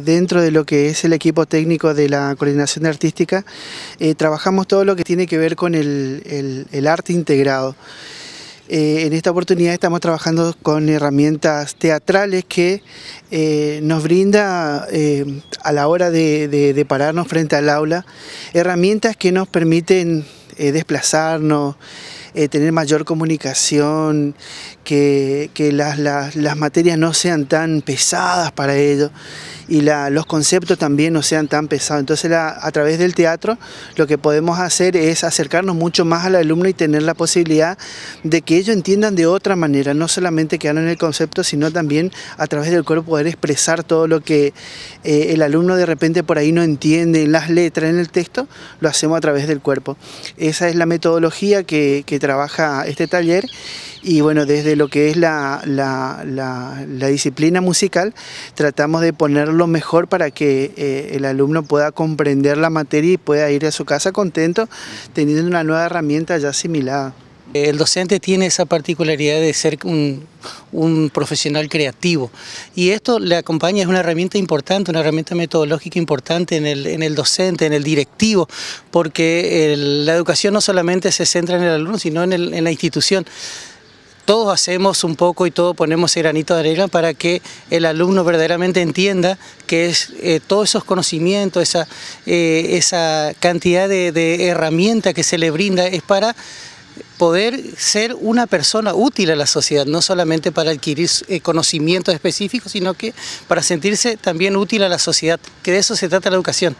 Dentro de lo que es el equipo técnico de la coordinación artística, eh, trabajamos todo lo que tiene que ver con el, arte integrado. Eh, en esta oportunidad estamos trabajando con herramientas teatrales que eh, nos brinda a la hora de, pararnos frente al aula, herramientas que nos permiten desplazarnos, tener mayor comunicación, que, las, las, materias no sean tan pesadas para ellos y los conceptos también no sean tan pesados. Entonces a través del teatro lo que podemos hacer es acercarnos mucho más al alumno y tener la posibilidad de que ellos entiendan de otra manera, no solamente quedar en el concepto, sino también a través del cuerpo poder expresar todo lo que eh, el alumno de repente por ahí no entiende en las letras, en el texto, lo hacemos a través del cuerpo. Esa es la metodología que trabaja este taller y bueno, desde lo que es la, disciplina musical, tratamos de ponerlo mejor para que eh, el alumno pueda comprender la materia y pueda ir a su casa contento, teniendo una nueva herramienta ya asimilada. El docente tiene esa particularidad de ser un, profesional creativo y esto le acompaña, es una herramienta importante, una herramienta metodológica importante en el, docente, en el directivo, porque la educación no solamente se centra en el alumno, sino en, en la institución todos hacemos un poco y todos ponemos ese granito de arena para que el alumno verdaderamente entienda que es, eh, todos esos conocimientos, esa, eh, esa cantidad de, herramientas que se le brinda es para poder ser una persona útil a la sociedad, no solamente para adquirir eh, conocimientos específicos, sino que para sentirse también útil a la sociedad, que de eso se trata la educación.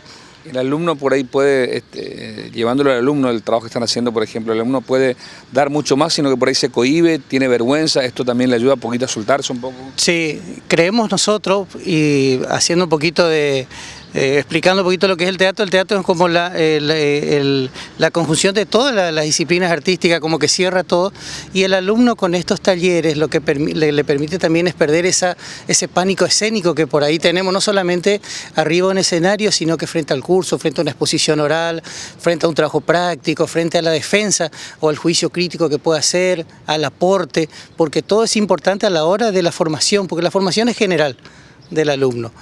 El alumno por ahí puede, este, llevándolo al alumno, el trabajo que están haciendo, por ejemplo, el alumno puede dar mucho más, sino que por ahí se cohibe, tiene vergüenza, esto también le ayuda un poquito a soltarse un poco. Sí, creemos nosotros, y haciendo un poquito de, eh, explicando un poquito lo que es el teatro, el teatro es como la, la conjunción de todas las, disciplinas artísticas, como que cierra todo, y el alumno con estos talleres lo que le, permite también es perder ese pánico escénico que por ahí tenemos, no solamente arriba en escenario, sino que frente al curso, frente a una exposición oral, frente a un trabajo práctico, frente a la defensa o al juicio crítico que pueda hacer, al aporte, porque todo es importante a la hora de la formación, porque la formación es general del alumno.